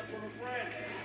up from a friend.